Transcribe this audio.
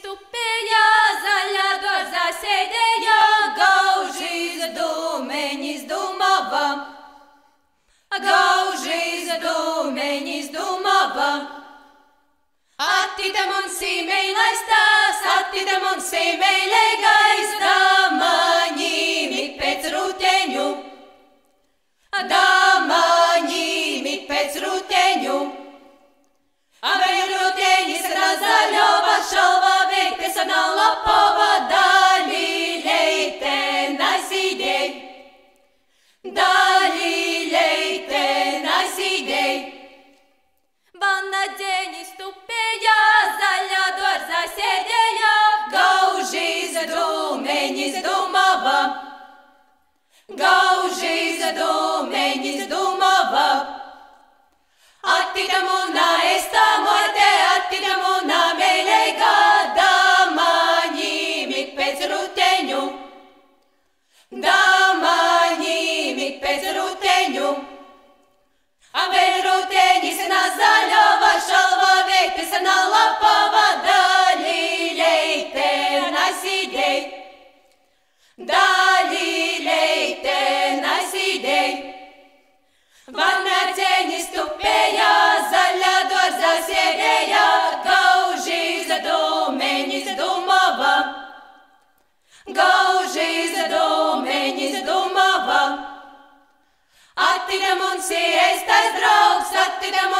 stupēja, zaļā dārzā sēdēja, gaužīs dūmeņas dumava. Gaužīs dūmeņas dumava. Attidam un sīmei laistās, attidam un sīmei legaistā, dūmeņis dumava. Gaužīs Daļi leite nasidei. Vanarceņi stupēja, zaļā dārzā sēdēja, gaužīs dūmeņis dumava. Gaužīs dūmeņis dumava. Attidam un siestais draugs, attidam un